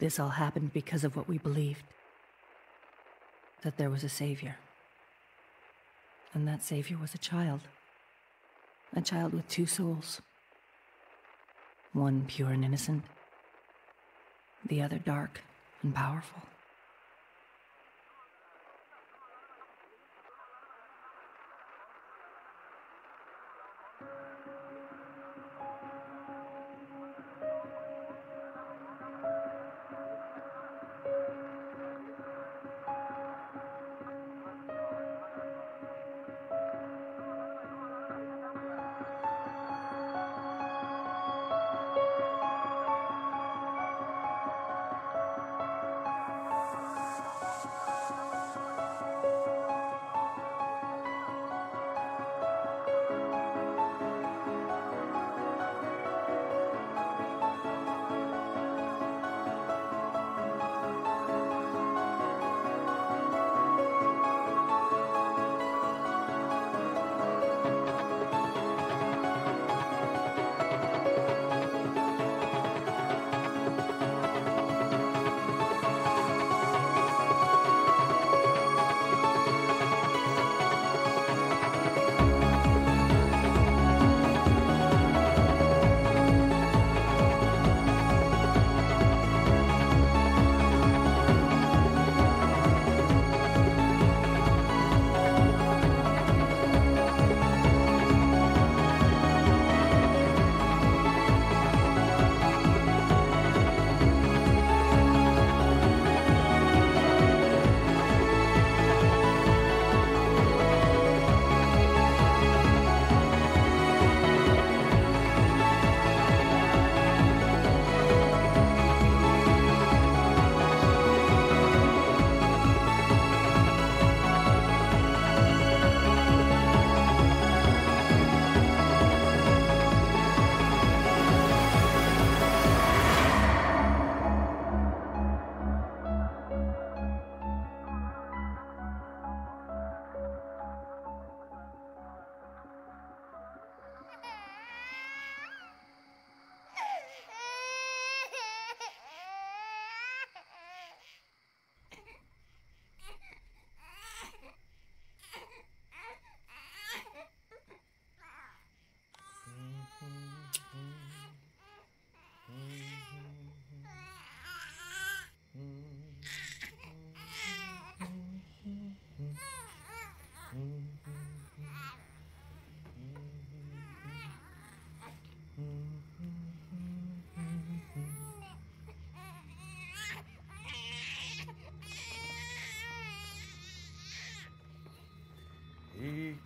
This all happened because of what we believed that there was a savior. And that savior was a child. A child with two souls. One pure and innocent, the other dark and powerful.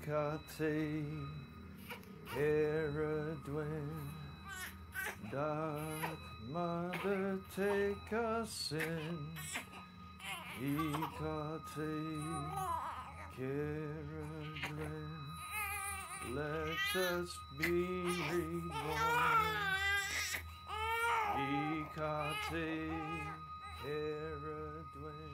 Hecate, Herodwin, Dark Mother, take us in. Hecate, Herodwin, let us be reborn. Hecate, Herodwin,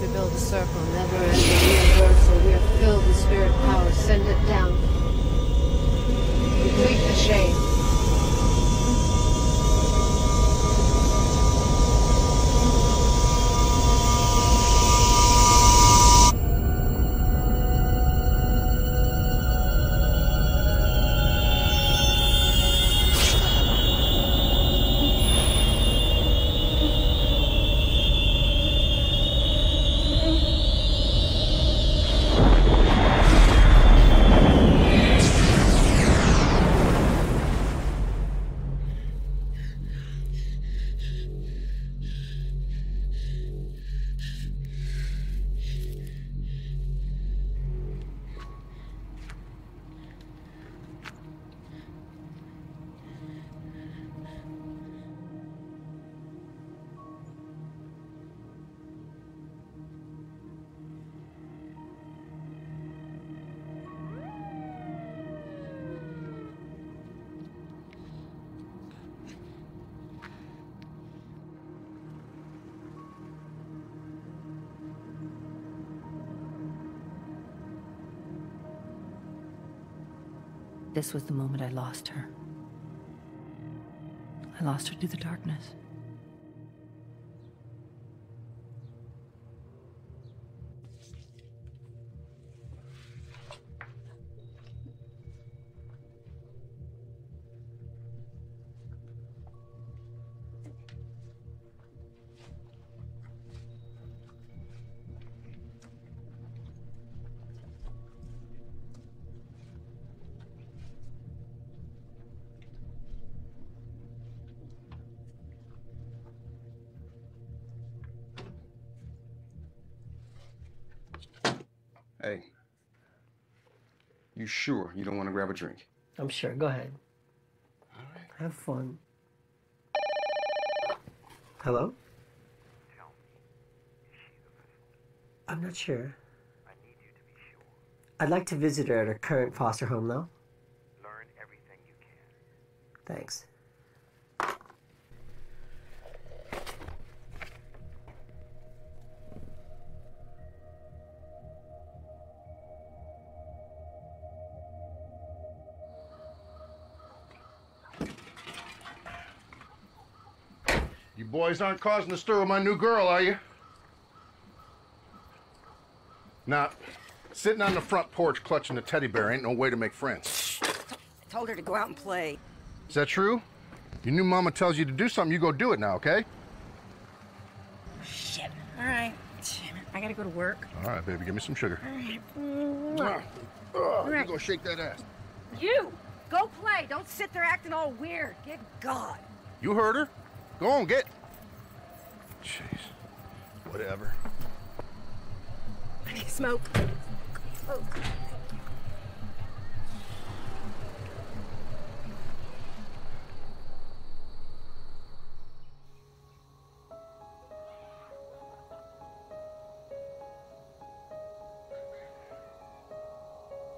we build a circle, never ending universal. We are filled with spirit power, send it down. Complete the shame. This was the moment I lost her. I lost her to the darkness. Hey. You sure you don't want to grab a drink? I'm sure. Go ahead. All right. Have fun. Hello? I'm not sure. I need you to be sure. I'd like to visit her at her current foster home, though. Learn everything you can. Thanks. Boys aren't causing a stir with my new girl, are you? Now, sitting on the front porch clutching a teddy bear ain't no way to make friends. I told her to go out and play. Is that true? Your new mama tells you to do something, you go do it now, okay? Shit. All right. I gotta go to work. All right, baby, give me some sugar. All right. You right. go shake that ass. You go play. Don't sit there acting all weird. Good God. You heard her. Go on, get. Jeez. Whatever. I need smoke. Smoke.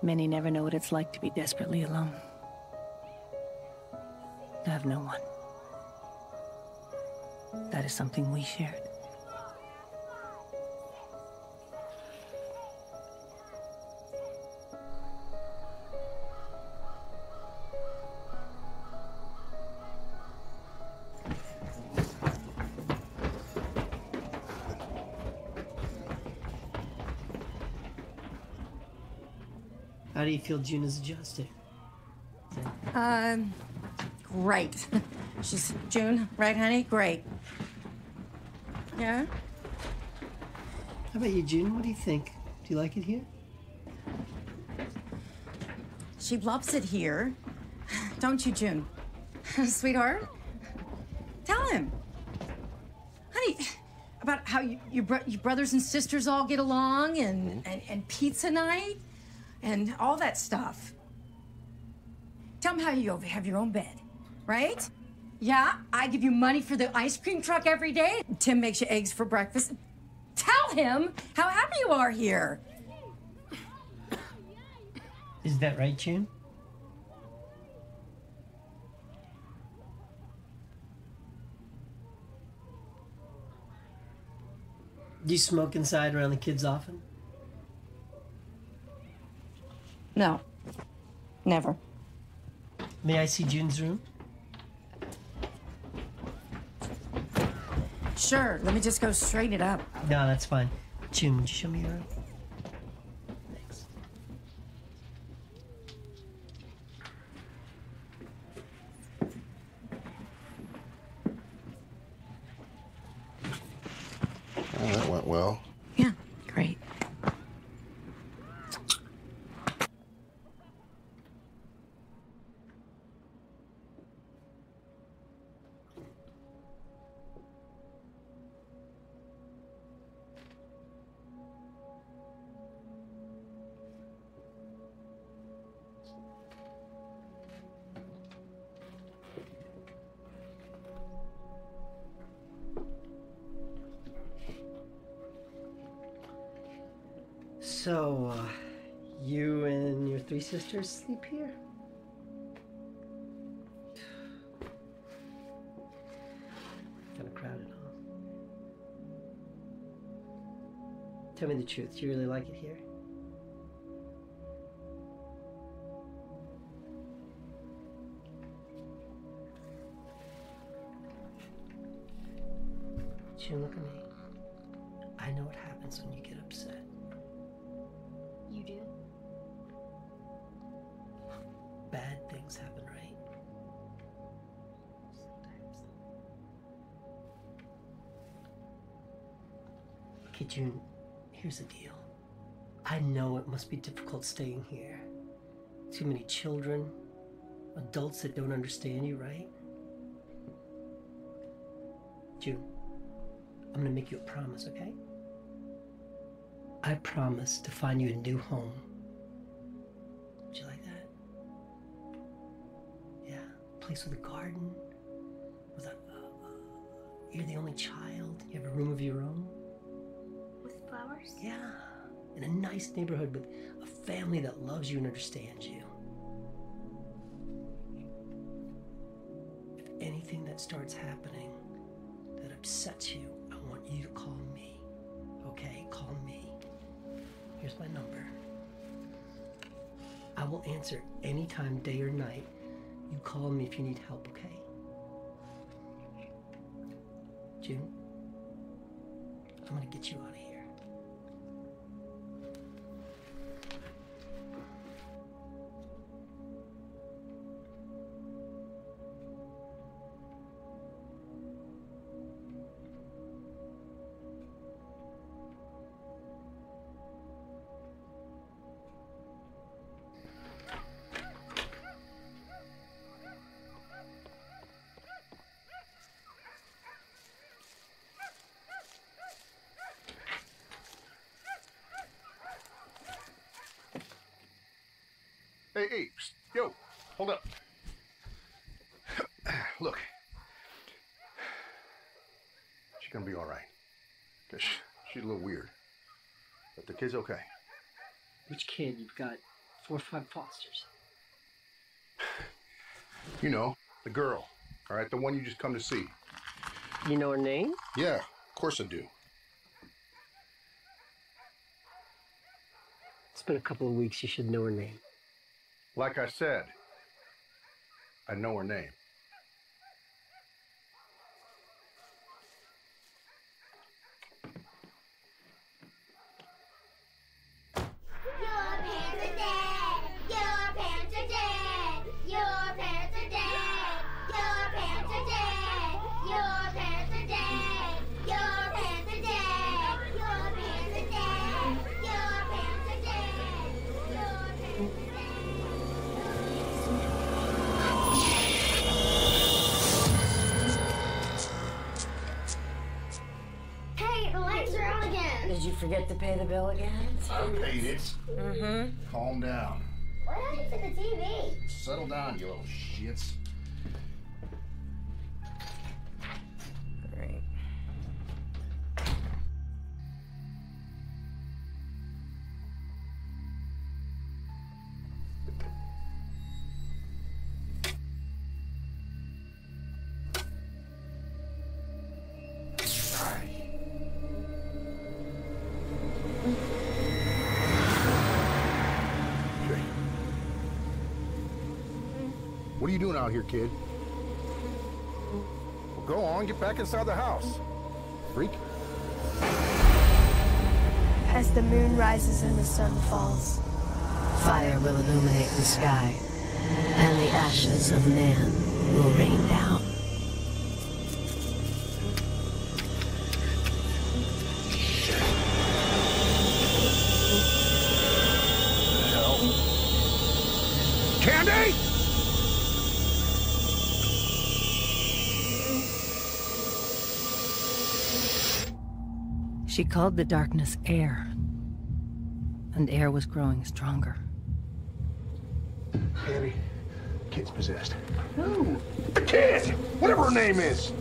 Many never know what it's like to be desperately alone. To have no one. That is something we shared. How do you feel June is adjusting? Um, great. She's June, right, honey? Great. Yeah? How about you, June? What do you think? Do you like it here? She loves it here. Don't you, June? Sweetheart? Tell him. Honey, about how you, your, bro- your brothers and sisters all get along and, mm-hmm. and, and pizza night and all that stuff. Tell him how you have your own bed, right? Yeah, I give you money for the ice cream truck every day. Tim makes you eggs for breakfast. Tell him how happy you are here. Is that right, June? Do you smoke inside around the kids often? No. Never. May I see June's room? Sure, let me just go straighten it up. No, that's fine. June, would you show me your room? Sisters sleep here? Kind of crowded, huh? Tell me the truth. Do you really like it here? June, look at me. Okay, June, here's the deal. I know it must be difficult staying here. Too many children, adults that don't understand you, right? June, I'm gonna make you a promise, okay? I promise to find you a new home. Would you like that? Yeah, a place with a garden, with a. Uh, you're the only child. You have a room of your own. Flowers? Yeah, in a nice neighborhood with a family that loves you and understands you. If anything that starts happening that upsets you, I want you to call me. Okay? Call me. Here's my number. I will answer anytime, day or night. You call me if you need help, okay? June, I'm gonna get you out of here. Hold up. Look. She's gonna be all right. 'Cause sh- she's a little weird. But the kid's okay. Which kid? You've got four or five fosters. You know, the girl. All right, the one you just come to see. You know her name? Yeah, of course I do. It's been a couple of weeks. You should know her name. Like I said, I know her name. Are you doing out here, kid? Well, go on, get back inside the house. Freak? As the moon rises and the sun falls, Fire will illuminate the sky, and the ashes of man will rain down. She called the darkness Aer, and Aer was growing stronger. Candy, kid's possessed. Who? The kid! Whatever her name is!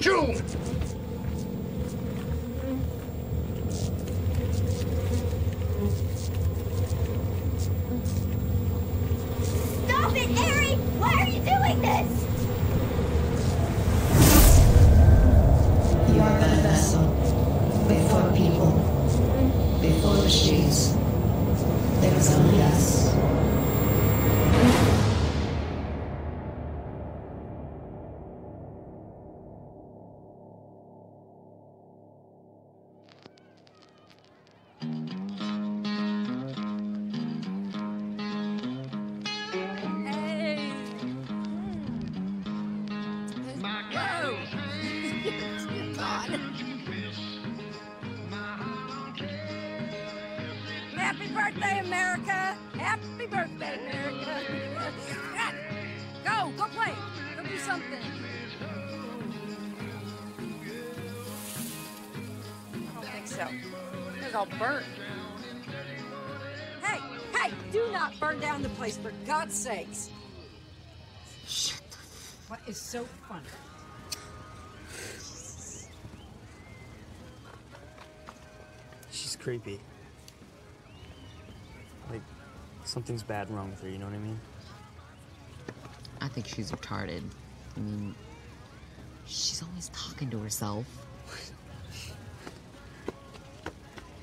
June! Bad wrong with her, you know what I mean? I think she's retarded. I mean, she's always talking to herself.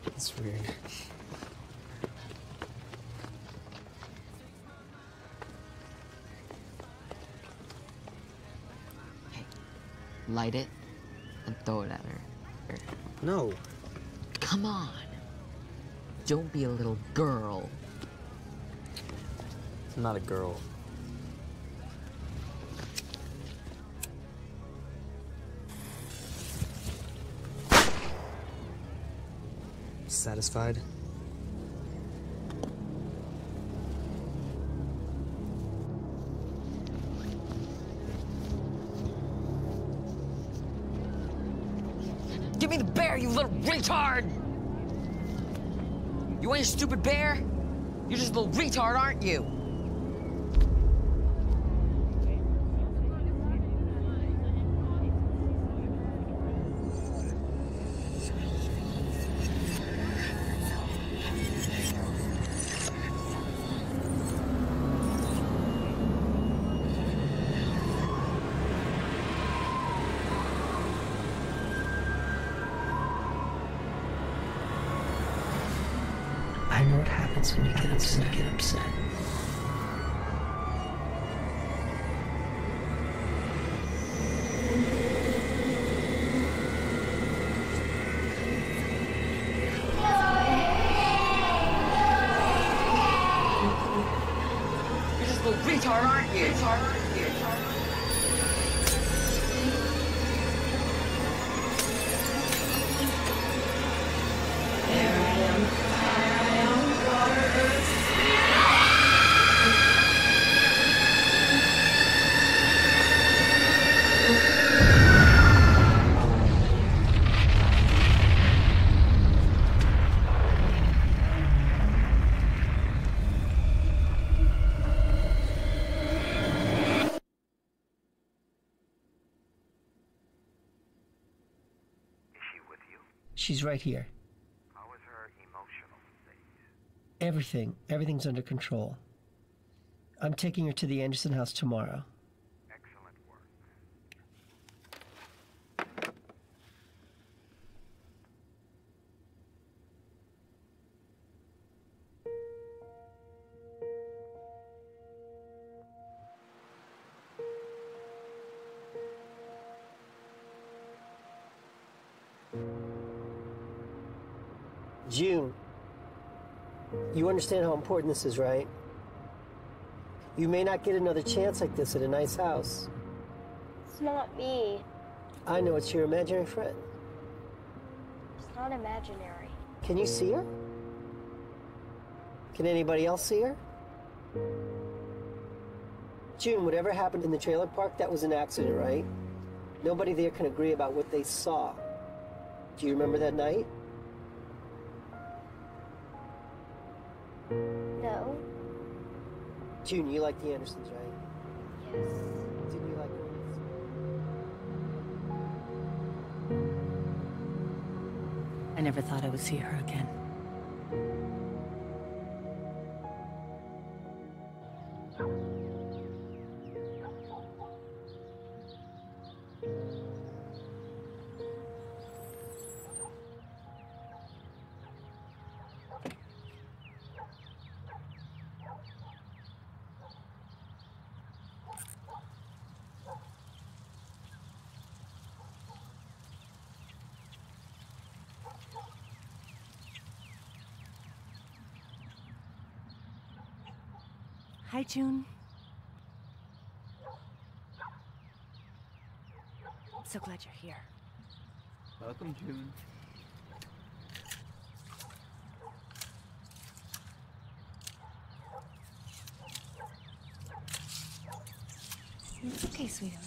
It's weird. Light it and throw it at her. No. Come on. Don't be a little girl. I'm not a girl. Satisfied? Give me the bear, you little retard! You want your stupid bear? You're just a little retard, aren't you? She's right here. How is her emotional state? Everything, everything's under control. I'm taking her to the Anderson house tomorrow. June, you understand how important this is, right? You may not get another chance like this at a nice house. It's not me. I know it's your imaginary friend. It's not imaginary. Can you see her? Can anybody else see her? June, whatever happened in the trailer park, that was an accident, right? Nobody there can agree about what they saw. Do you remember that night? June, you like the Andersons, right? Yes. Didn't you like I never thought I would see her again. June. I'm so glad you're here. Welcome, June. It's okay, sweetheart.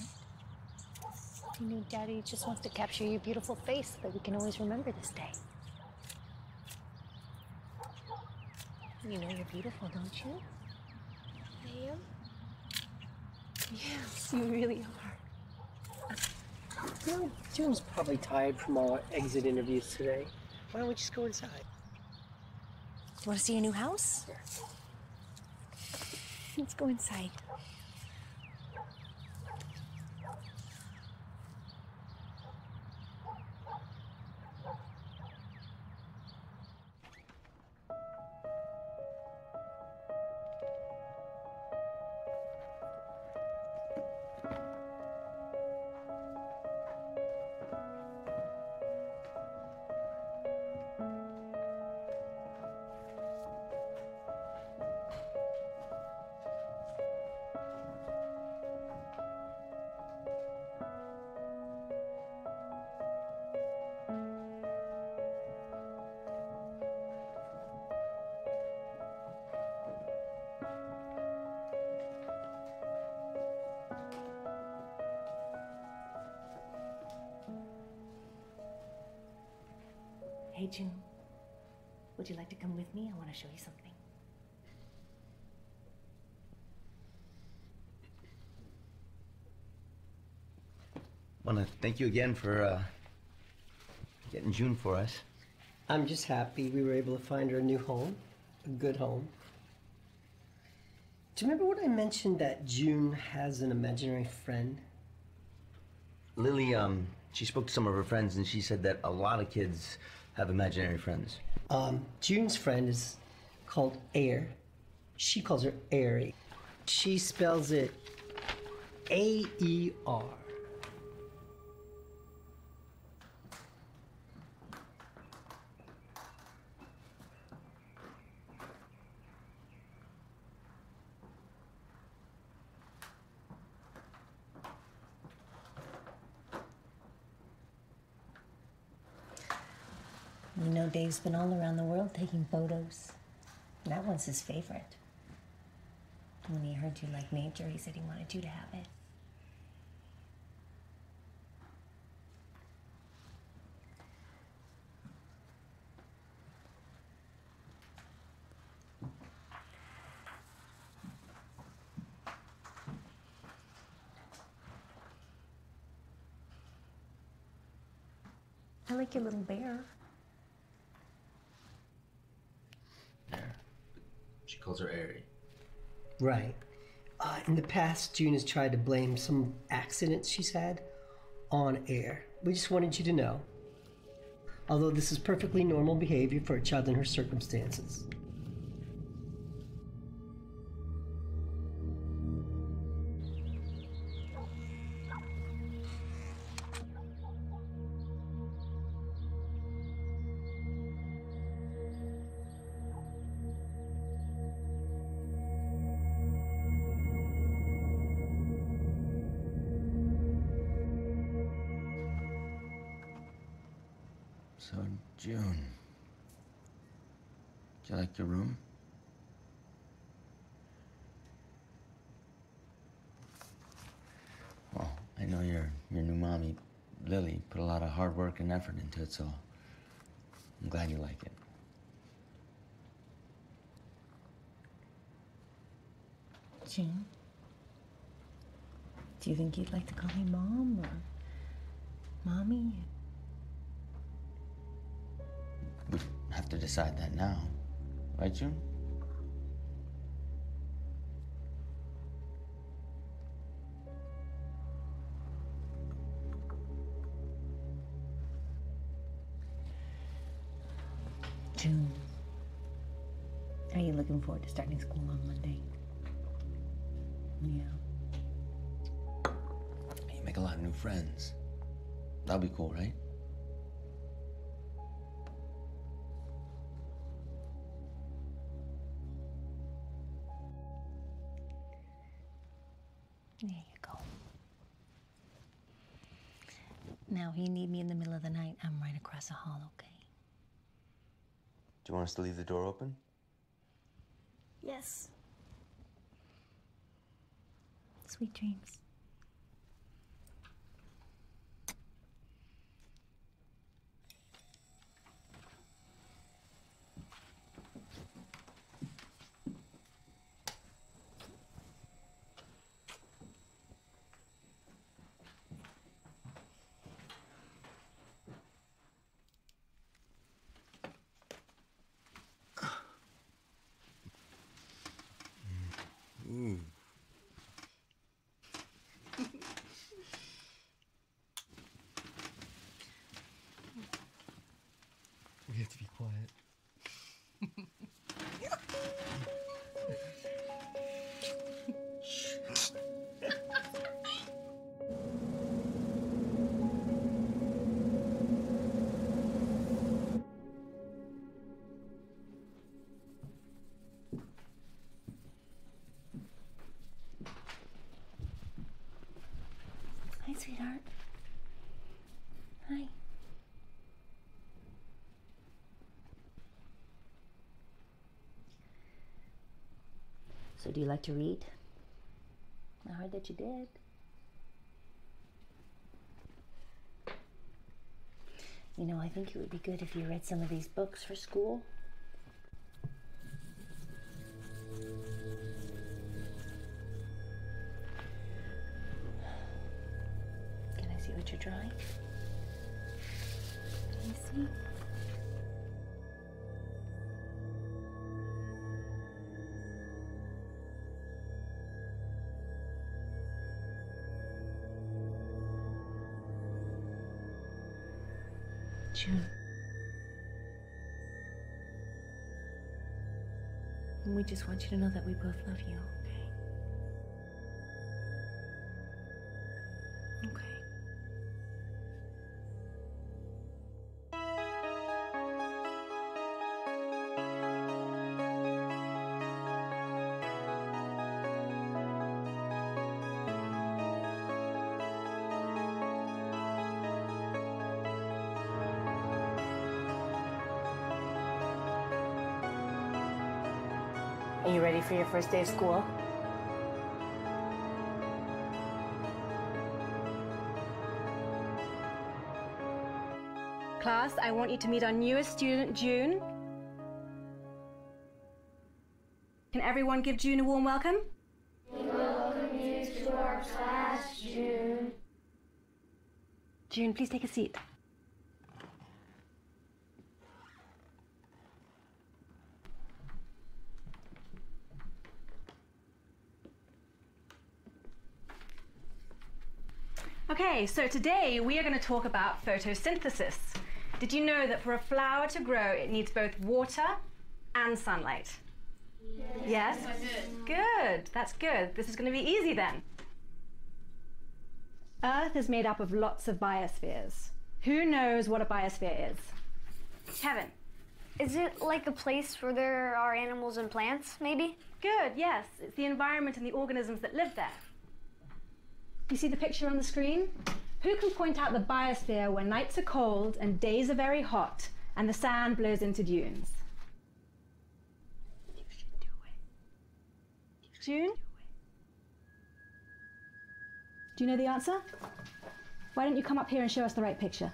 You know, Daddy just wants to capture your beautiful face so that we can always remember this day. You know you're beautiful, don't you? I am? Yes, you really are. You know, June's probably tired from our exit interviews today. Why don't we just go inside? You want to see your new house? Let's go inside. June. Would you like to come with me? I want to show you something. Want to thank you again for uh, getting June for us. I'm just happy we were able to find her a new home, a good home. Do you remember what I mentioned that June has an imaginary friend? Lily, um, she spoke to some of her friends and she said that a lot of kids have imaginary friends. Um, June's friend is called Aer. She calls her Airy. She spells it A E R. Dave's been all around the world taking photos. That one's his favorite. When he heard you like nature, he said he wanted you to have it. I like your little bear. Calls her Airy. Right. Uh, in the past, June has tried to blame some accidents she's had on Aer. We just wanted you to know. Although this is perfectly normal behavior for a child in her circumstances. So, June. Do you like your room? Well, I know your your new mommy, Lily, put a lot of hard work and effort into it, so I'm glad you like it. June, do you think you'd like to call me mom or mommy? Have to decide that now, right, June? June, are you looking forward to starting school on Monday? Yeah. You make a lot of new friends. That'll be cool, right? You need me in the middle of the night, I'm right across the hall, okay? Do you want us to leave the door open? Yes. Sweet dreams. Hi, sweetheart. Hi. So, do you like to read? I heard that you did. You know, I think it would be good if you read some of these books for school. To know that we both love you, for your first day of school? Class, I want you to meet our newest student, June. Can everyone give June a warm welcome? We welcome you to our class, June. June, please take a seat. Okay, so today we are going to talk about photosynthesis. Did you know that for a flower to grow, it needs both water and sunlight? Yes? Good, that's good. This is going to be easy then. Earth is made up of lots of biospheres. Who knows what a biosphere is? Kevin. Is it like a place where there are animals and plants, maybe? Good, yes. It's the environment and the organisms that live there. You see the picture on the screen? Who can point out the biosphere where nights are cold and days are very hot and the sand blows into dunes? June? Do you know the answer? Why don't you come up here and show us the right picture?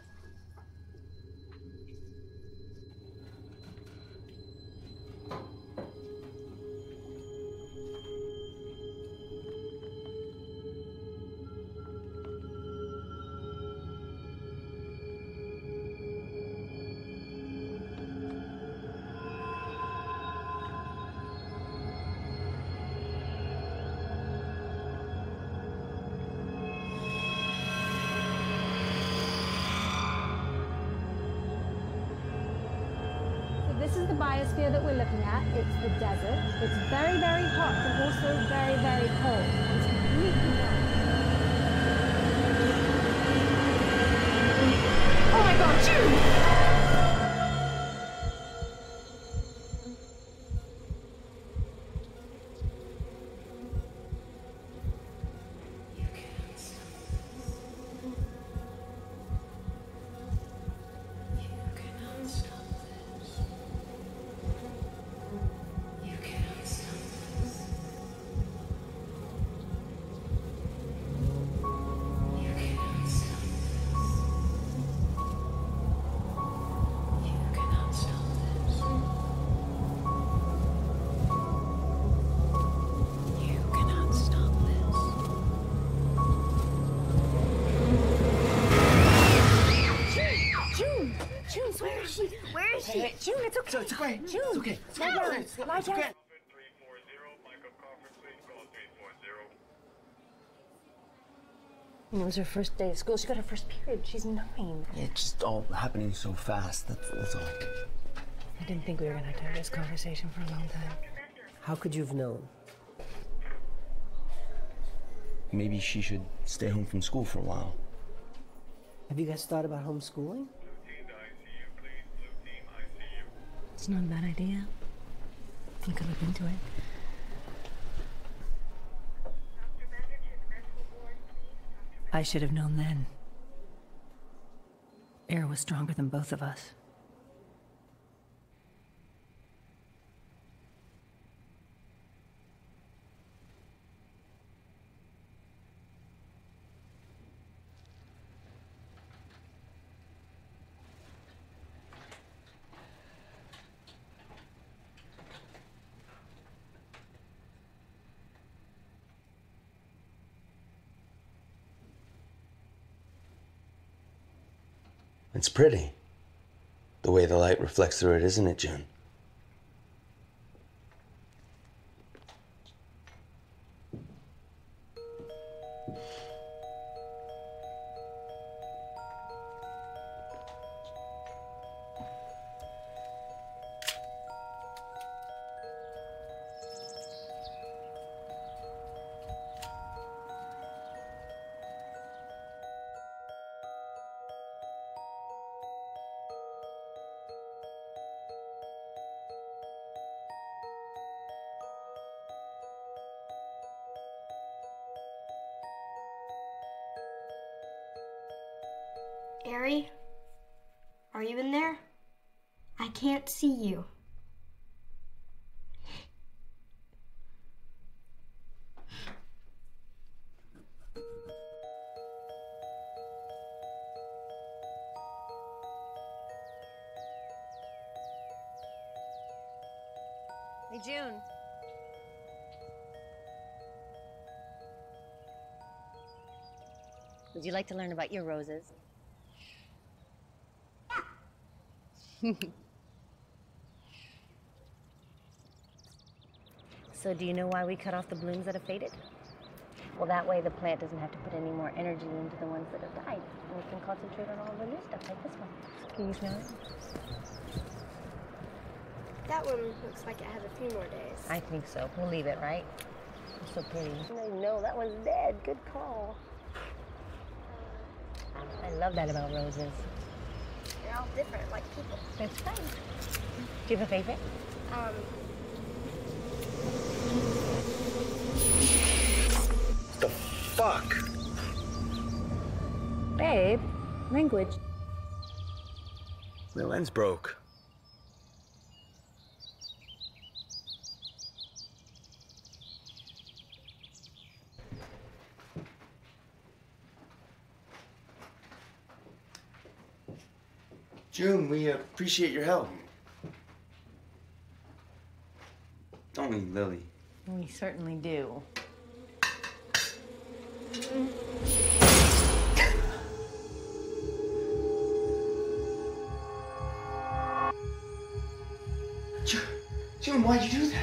June, it's okay. It's okay. June, It's okay. lie down. It's Lie down. okay. And it was her first day of school. She got her first period. She's nine. It's just all happening so fast. That's, that's all. I didn't think we were gonna have to have this conversation for a long time. How could you have known? Maybe she should stay home from school for a while. Have you guys thought about homeschooling? It's not a bad idea. We could look into it. I should have known then. Aer was stronger than both of us. It's pretty. The way the light reflects through it, isn't it, June? You like to learn about your roses? so, do you know why we cut off the blooms that have faded? Well, that way the plant doesn't have to put any more energy into the ones that have died. And we can concentrate on all the new stuff like this one. Can you smell it? That one looks like it has a few more days. I think so. We'll leave it, right? It's so pretty. No, no, that one's dead. Good call. I love that about roses. They're all different, like people. That's right. Do you have a favorite? Um, The fuck? Babe, language. The lens broke. June, we appreciate your help. Don't we, Lily? We certainly do. June, why'd you do that?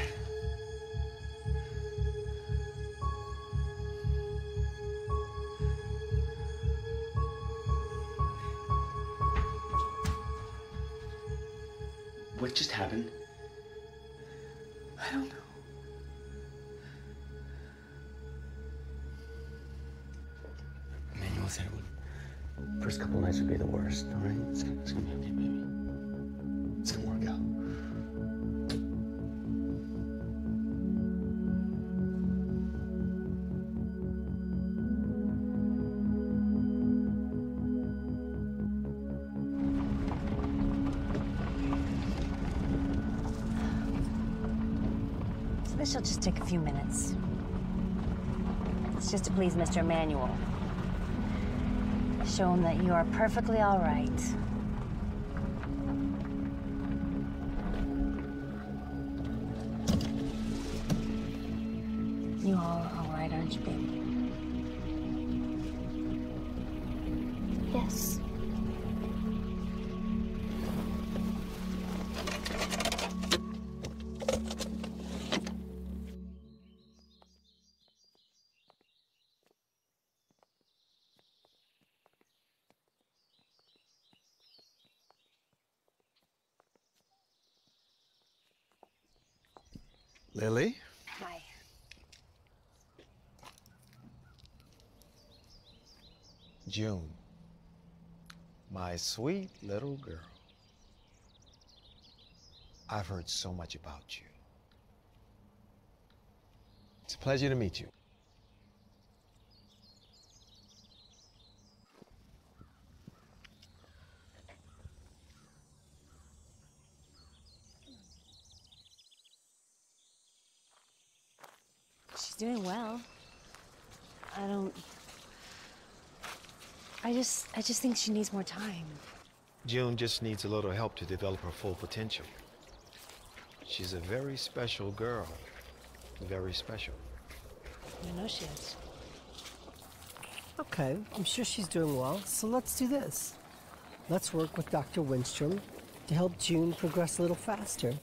Shall just take a few minutes. It's just to please Mr. Emmanuel. Show him that you are perfectly all right. June. My sweet little girl. I've heard so much about you. It's a pleasure to meet you. She's doing well. I don't. I just, think she needs more time. June just needs a little help to develop her full potential. She's a very special girl. Very special. I know she is. Okay, I'm sure she's doing well, so let's do this. Let's work with Dr. Winstrom to help June progress a little faster.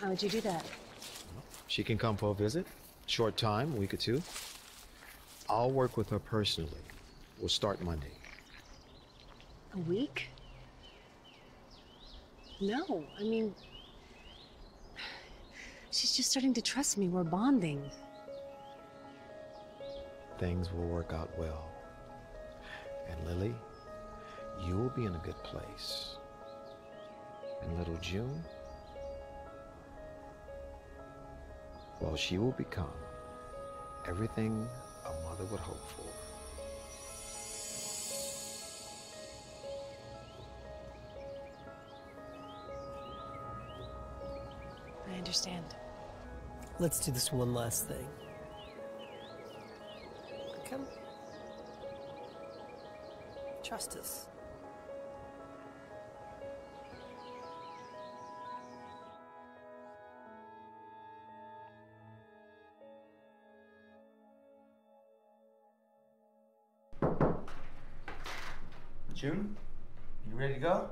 How would you do that? She can come for a visit. Short time, a week or two. I'll work with her personally. We'll start Monday. A week? No, I mean, she's just starting to trust me. We're bonding. Things will work out well. And Lily, you will be in a good place. And little June, well, she will become everything a mother would hope for. Understand. Let's do this one last thing. Come. Trust us. June, you ready to go?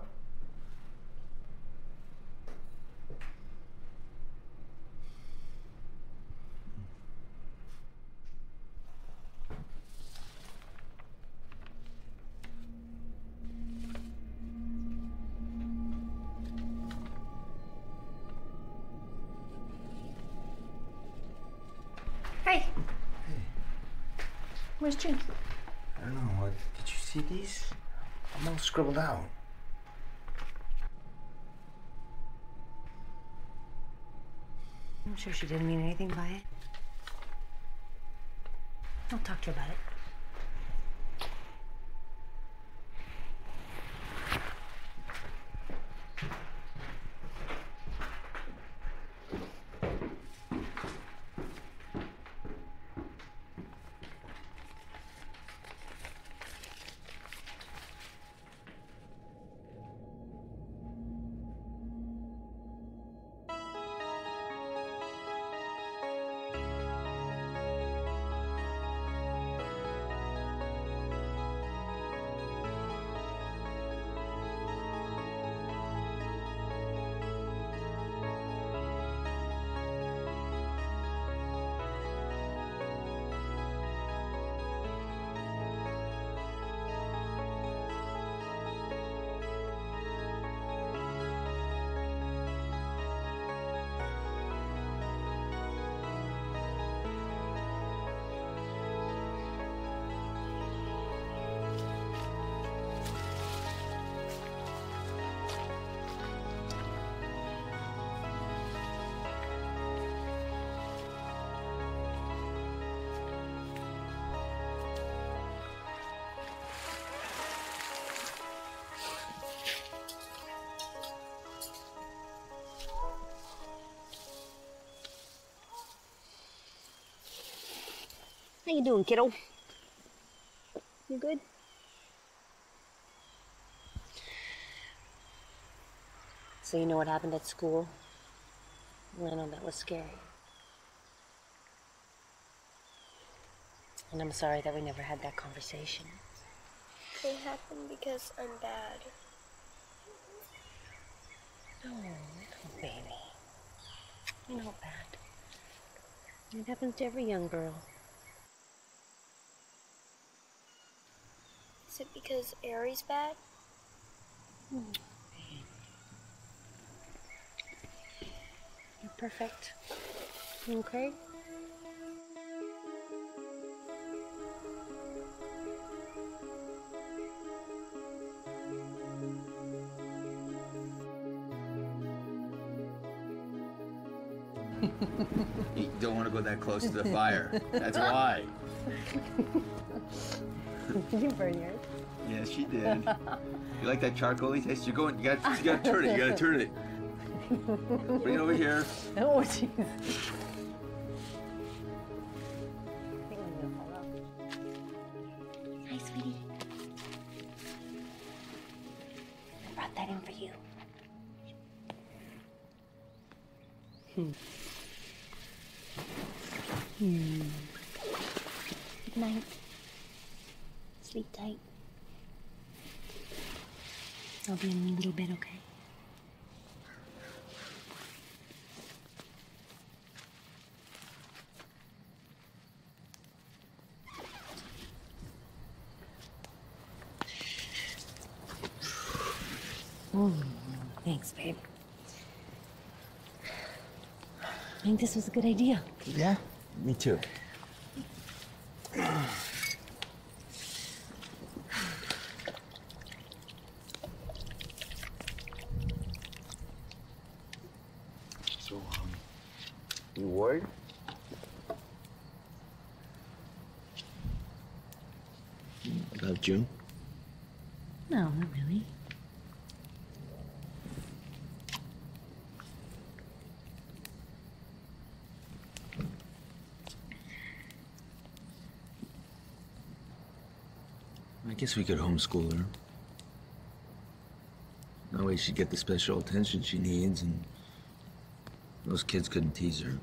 Sure she didn't mean anything by it. I'll talk to her about it. How you doing, kiddo? You good? So you know what happened at school? Well, I know that was scary. And I'm sorry that we never had that conversation. It happened because I'm bad. No, no, baby. You're not bad. It happens to every young girl. Is it because Aries bad? Hmm. You're perfect. Okay? You don't want to go that close to the fire. That's why. Did you burn yours? Yeah, she did. You like that charcoaly taste? You're going. You got. You got to turn it. You got to turn it. Bring it over here. Oh, jeez. Babe. I think this was a good idea. Yeah, me too. So, um, you worried? About June? No, not really. I guess we could homeschool her. That way she'd get the special attention she needs, and those kids couldn't tease her.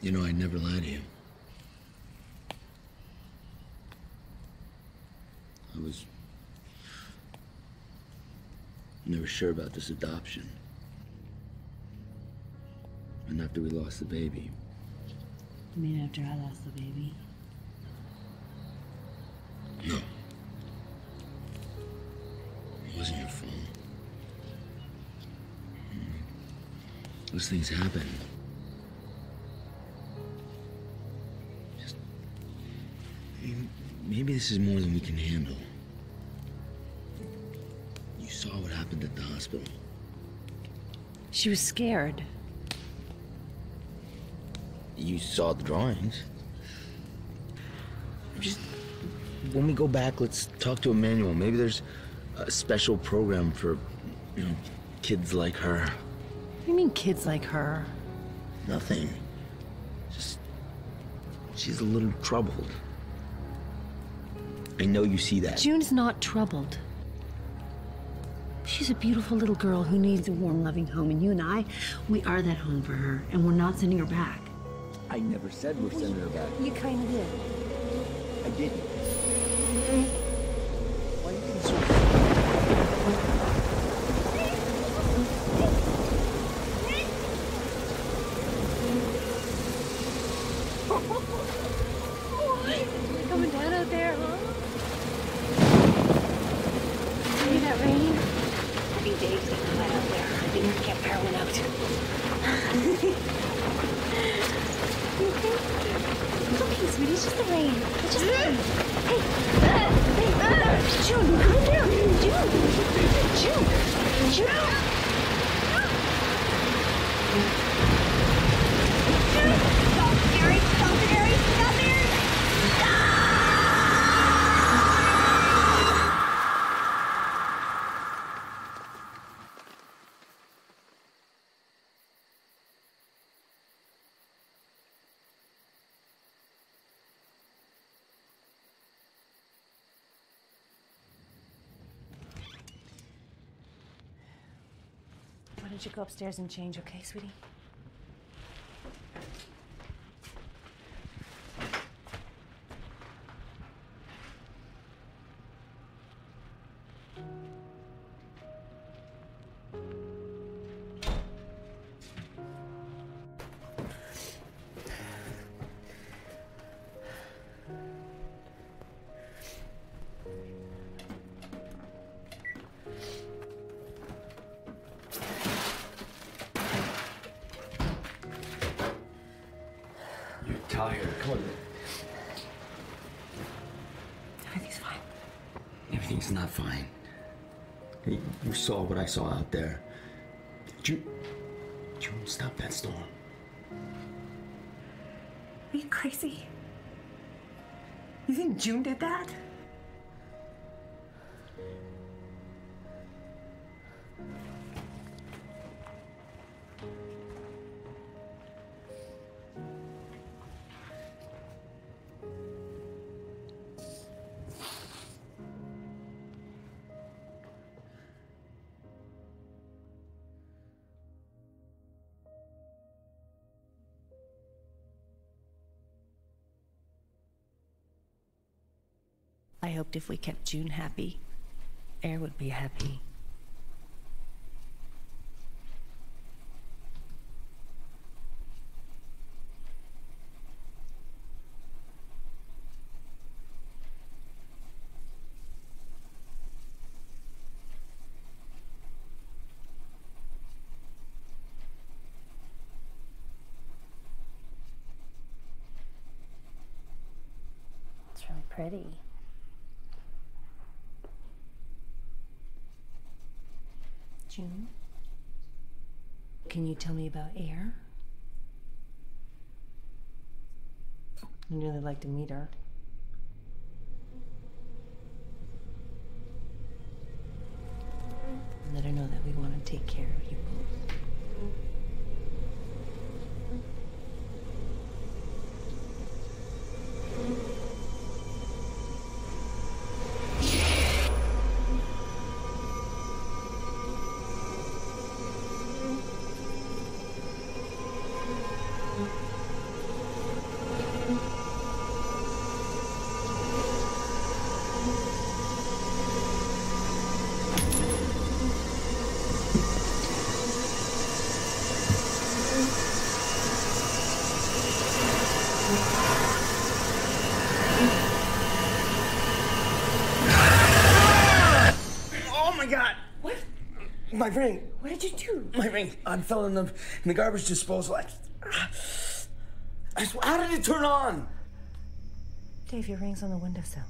You know, I'd never lie to you. I was never sure about this adoption. After we lost the baby, I mean, after I lost the baby. no. It wasn't your fault. Mm. Those things happen. Just. Maybe this is more than we can handle. You saw what happened at the hospital. She was scared. You saw the drawings. Just when we go back, let's talk to Emmanuel. Maybe there's a special program for, you know, kids like her. What do you mean, kids like her? Nothing. Just she's a little troubled. I know you see that. June's not troubled. She's a beautiful little girl who needs a warm, loving home, and you and I, we are that home for her, and we're not sending her back. I never said we're sending her back. You kind of did. I didn't. Why are you being so You're coming down out there, huh? See that rain? I think Dave's gonna come out there. I think we can't power one out. it's okay, sweetie. It's just the rain. It's just rain. Hey, uh, hey, uh, June, calm down. June, June, June. don't you go upstairs and change, okay, sweetie? June did that? Hoped if we kept June happy, Aer would be happy. Pretty. June? Can you tell me about Aer? I'd really like to meet her. Let her know that we want to take care of you both. My ring. What did you do? My ring. I fell in the, in the garbage disposal. I, I, how did it turn on? Dave, your ring's on the windowsill.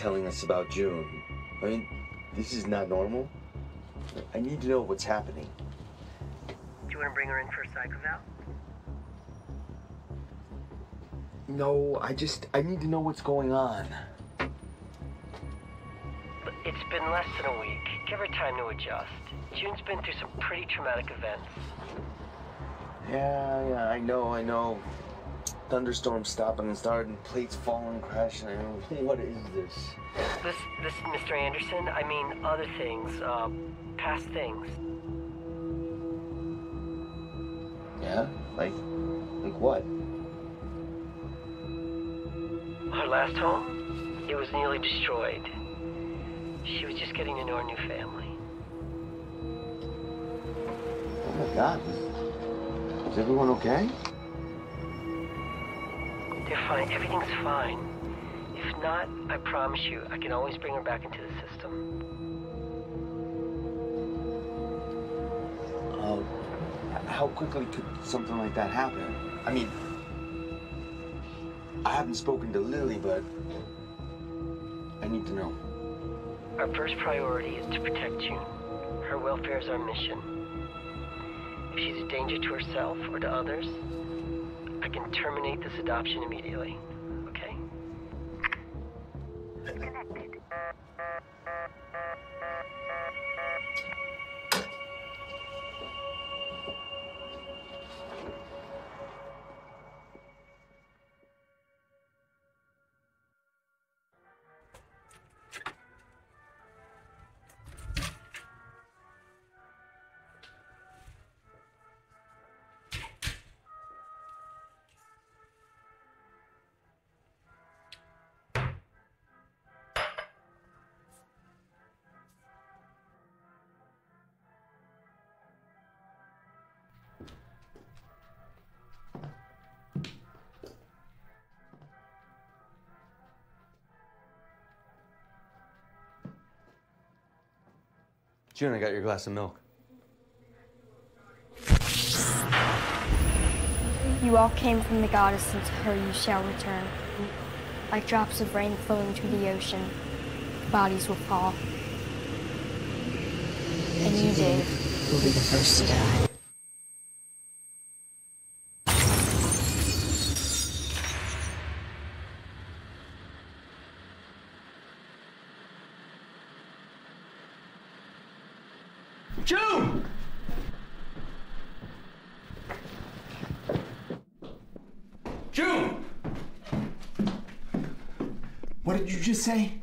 Telling us about June? I mean, this is not normal. I need to know what's happening. Do you want to bring her in for a psych eval? No, I just I need to know what's going on. It's been less than a week. Give her time to adjust. June's been through some pretty traumatic events. Yeah, yeah, I know, I know. Thunderstorm stopping and starting, plates falling, crashing. I mean, what is this? This, this, Mr. Anderson. I mean, other things, uh, past things. Yeah, like, like what? Her last home, it was nearly destroyed. She was just getting to know her new family. Oh my God, is everyone okay? They're fine. Everything's fine. If not, I promise you, I can always bring her back into the system. Uh, how quickly could something like that happen? I mean, I haven't spoken to Lily, but I need to know. Our first priority is to protect June. Her welfare is our mission. If she's a danger to herself or to others, I can terminate this adoption immediately. Okay? June, I got your glass of milk. You all came from the goddess, and to her you shall return. Like drops of rain flowing to the ocean, bodies will fall. And you, Dave, will be the first to die. June! June! What did you just say?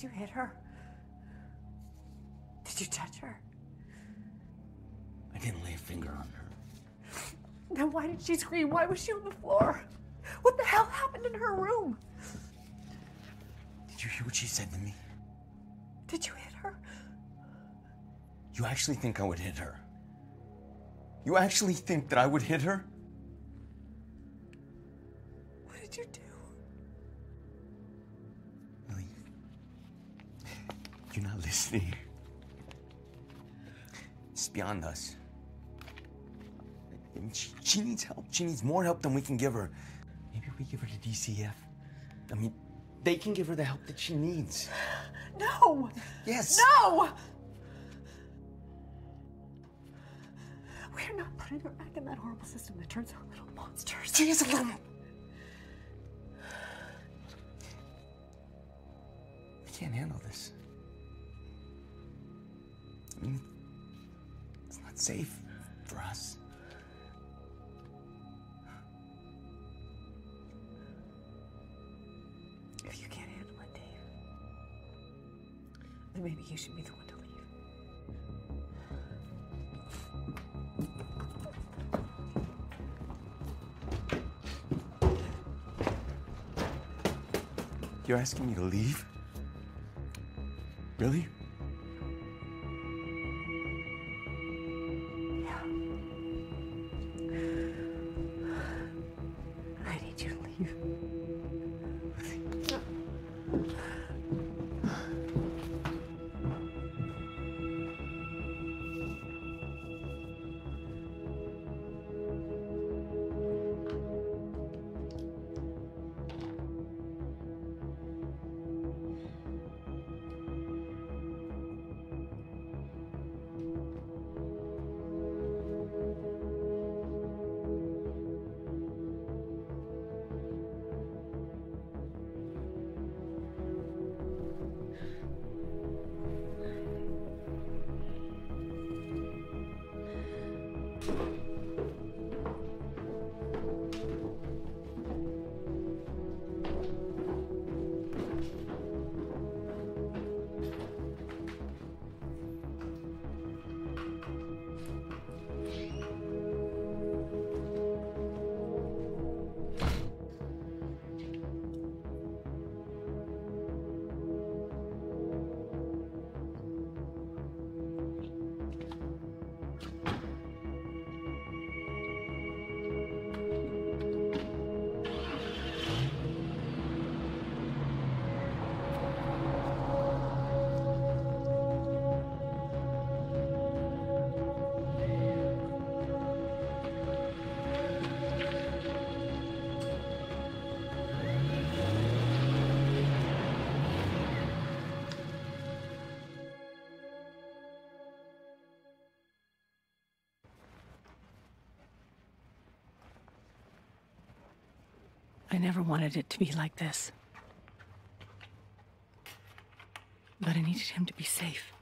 Did you hit her? Did you touch her? I didn't lay a finger on her. Then why did she scream? Why was she on the floor? What the hell happened in her room? Did you hear what she said to me? Did you hit her? You actually think I would hit her? You actually think that I would hit her? What did you do? You're not listening. It's beyond us. She, she needs help. She needs more help than we can give her. Maybe we give her to DCF. I mean, they can give her the help that she needs. No! Yes. No! We're not putting her back in that horrible system that turns out little monsters. She is a little. I can't handle this. It's not safe for us. If you can't handle it, Dave, then maybe you should be the one to leave. You're asking me to leave? Really? I never wanted it to be like this. But I needed him to be safe.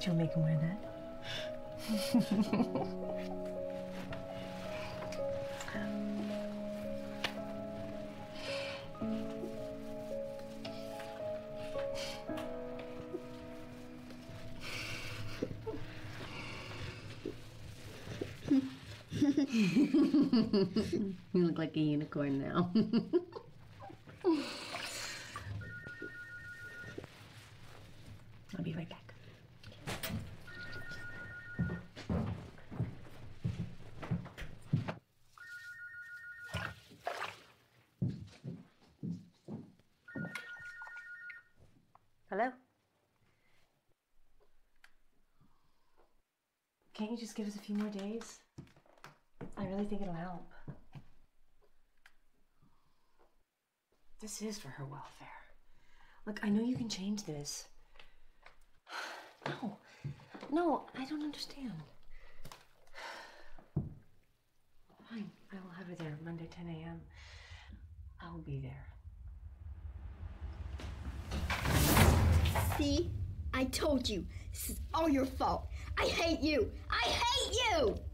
Did you make him wear that? you look like a unicorn now. just give us a few more days? I really think it'll help. This is for her welfare. Look, I know you can change this. No, no, I don't understand. Fine, I will have her there Monday, 10 a.m. I will be there. See? I told you. This is all your fault. I hate you. Hate you!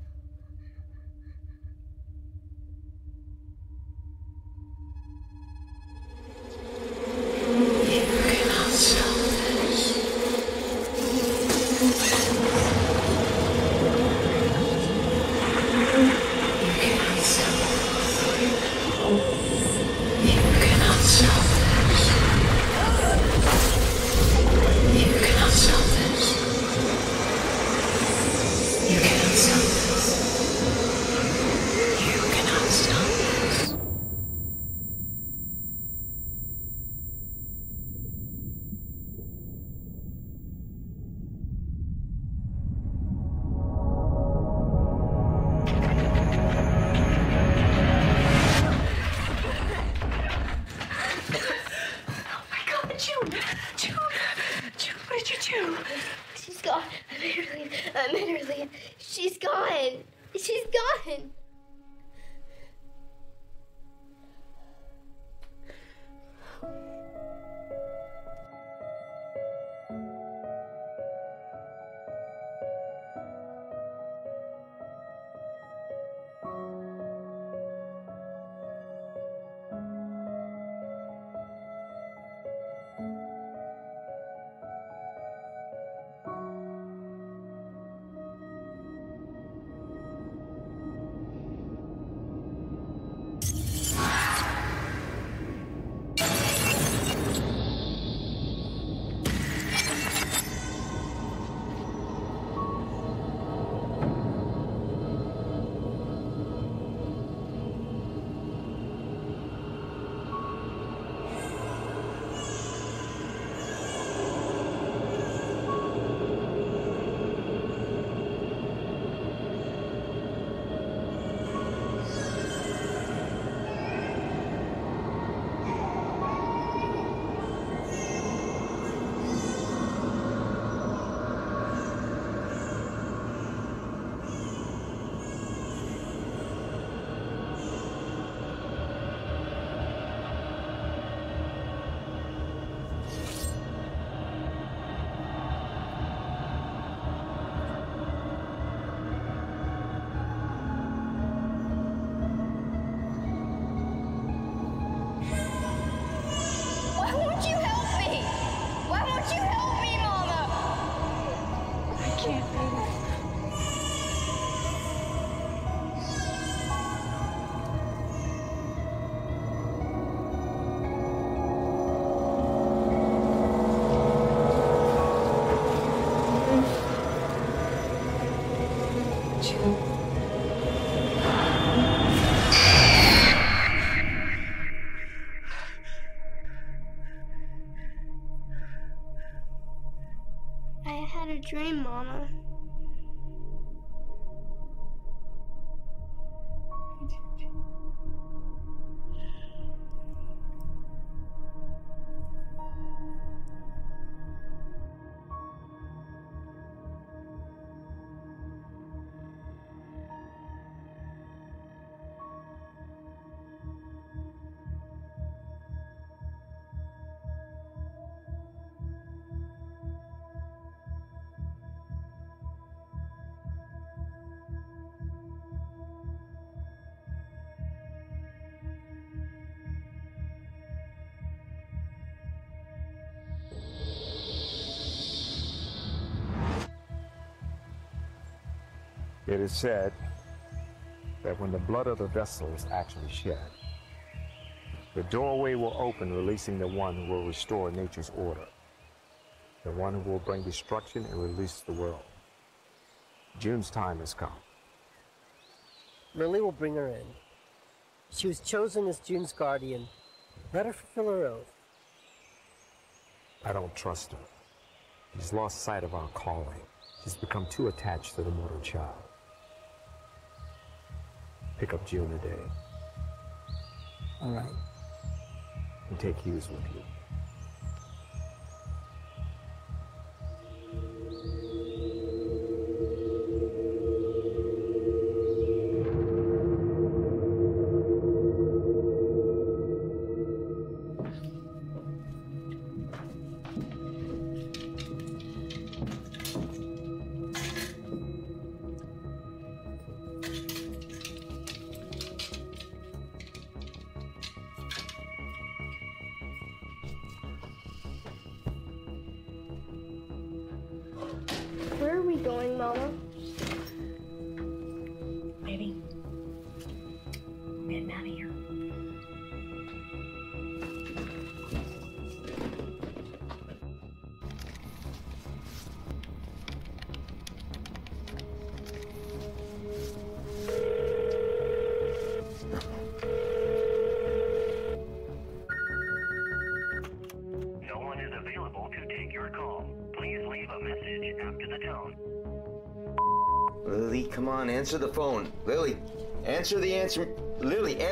Dream, Mama. It is said that when the blood of the vessel is actually shed, the doorway will open, releasing the one who will restore nature's order, the one who will bring destruction and release the world. June's time has come. Lily will bring her in. She was chosen as June's guardian. Let her fulfill her oath. I don't trust her. She's lost sight of our calling. She's become too attached to the mortal child. Pick up June today All right. and take Hughes with you.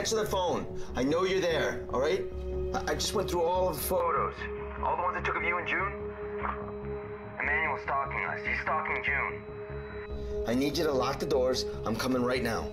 Answer the phone. I know you're there, all right? I, I just went through all of the photos. All the ones I took of you in June? Emmanuel's stalking us. He's stalking June. I need you to lock the doors. I'm coming right now.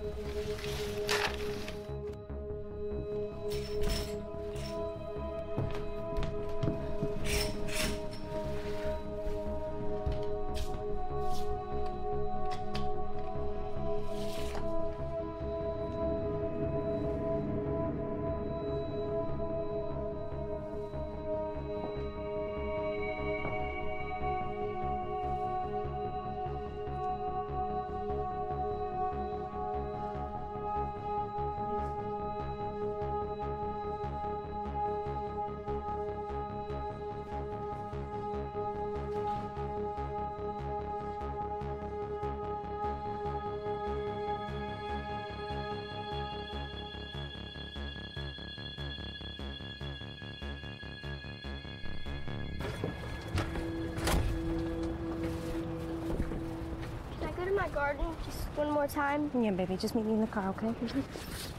Can I go to my garden just one more time? Yeah, baby, just meet me in the car, okay?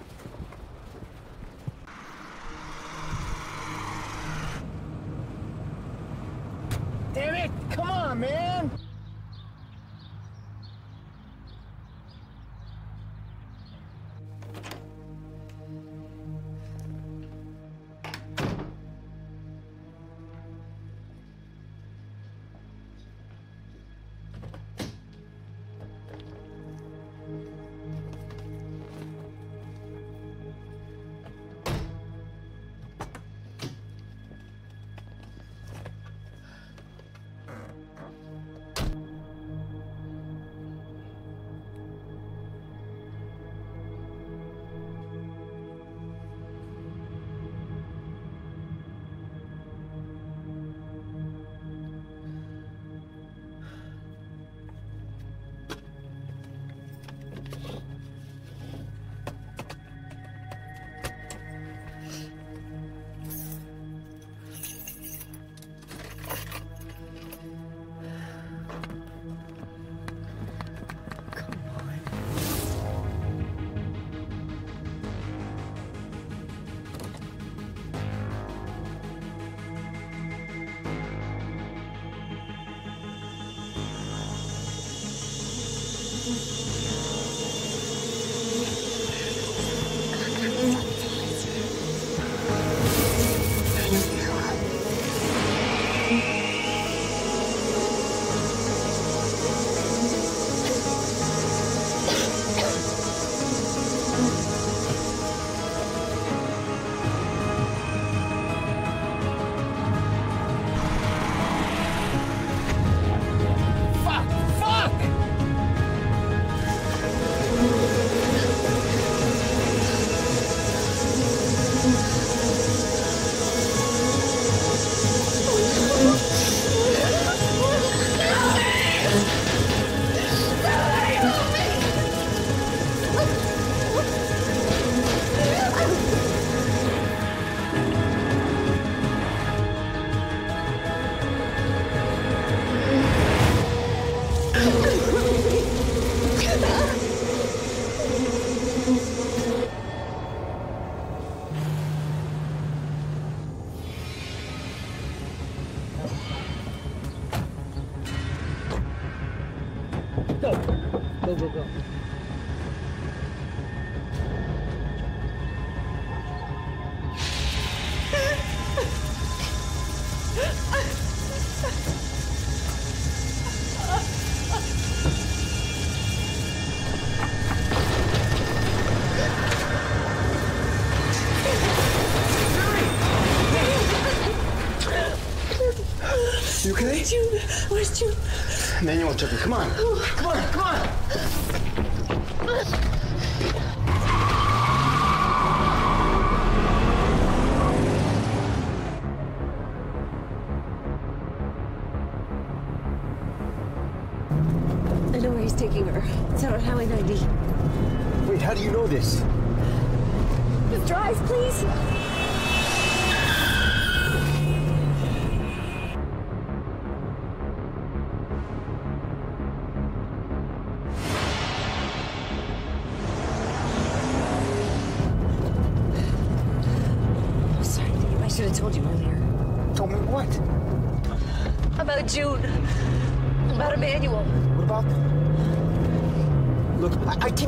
Check it. Come on.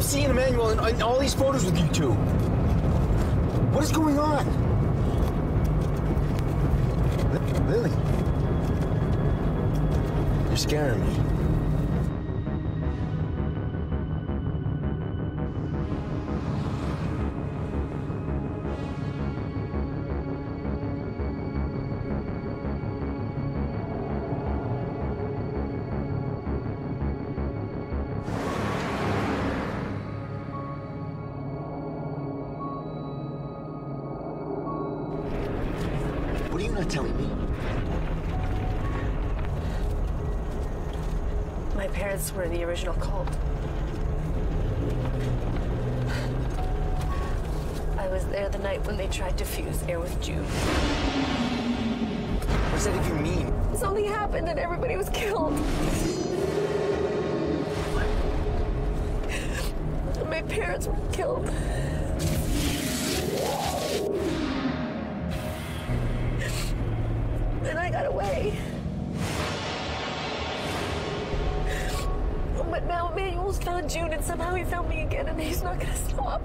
Seeing Emmanuel in, in all these photos with you two. What is going on? Li- Lily. You're scaring me. What are you not telling me? My parents were in the original cult. I was there the night when they tried to fuse Aer with June. What does that even mean? Something happened and everybody was killed. My parents were killed. Got away. But now Emmanuel's found June and somehow he found me again and he's not gonna stop.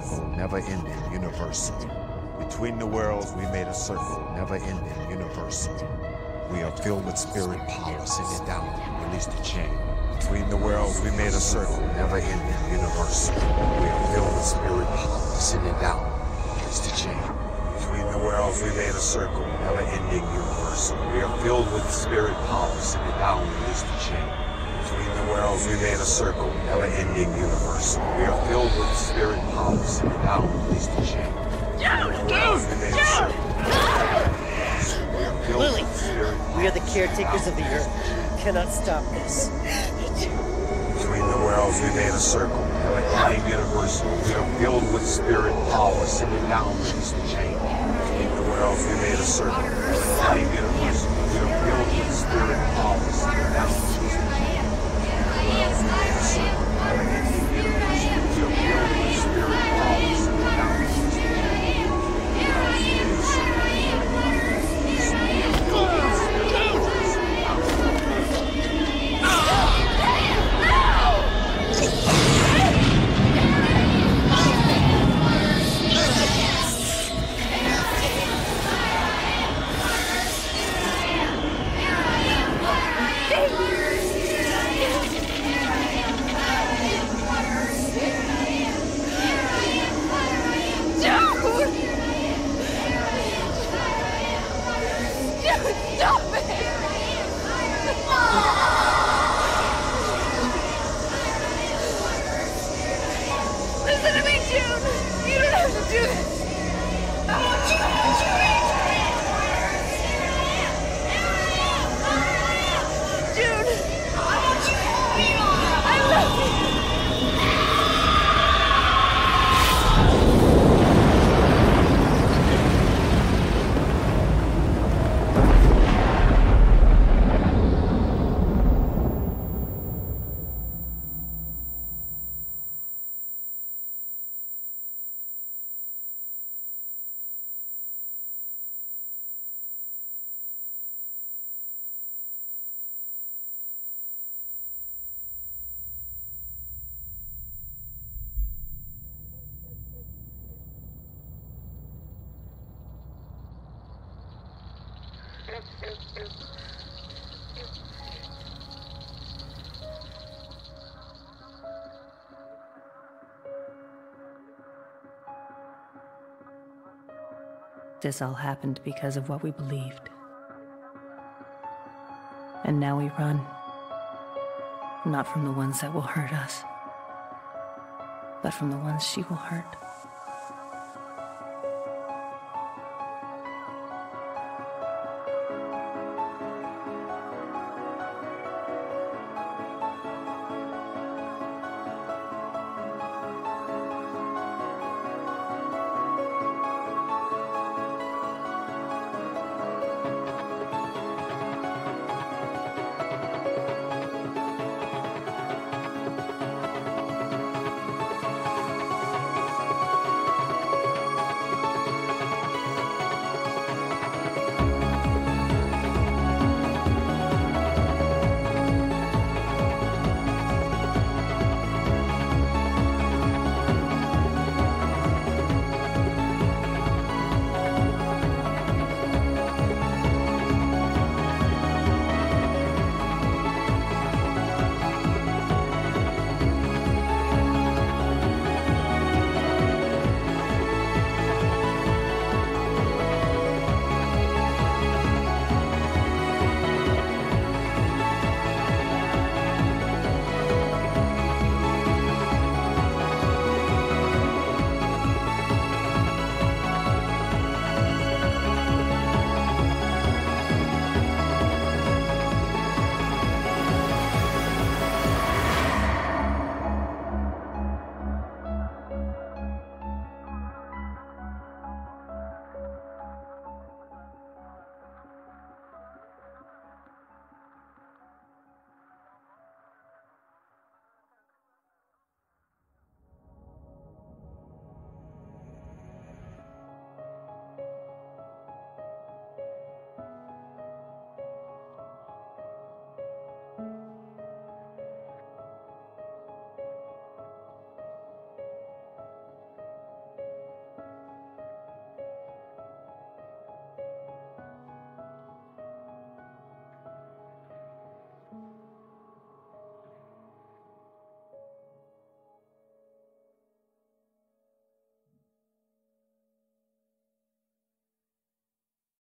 Circle, never ending, universal. Between the worlds, we made a circle, never ending, universal. We are filled with spirit power, send it down, release the chain. Between the worlds, we made a circle, never ending, universal. We are filled with spirit power, send it down, release the chain. Between the worlds, we made a circle, never ending, universal. We are filled with spirit power, send it down, release the chain. Between the worlds, we made a circle, never ending universal. We are filled with spirit power, send it down, release the chain. Between the worlds, we made a circle. We are filled Lily, we are the caretakers of the earth. cannot stop this. Between the worlds we made a circle. Time universal. We are filled with spirit power. Sending down peace to change. Between the worlds we made a circle. Time universal. We are filled with spirit power. This all happened because of what we believed. And now we run. Not from the ones that will hurt us, but from the ones she will hurt.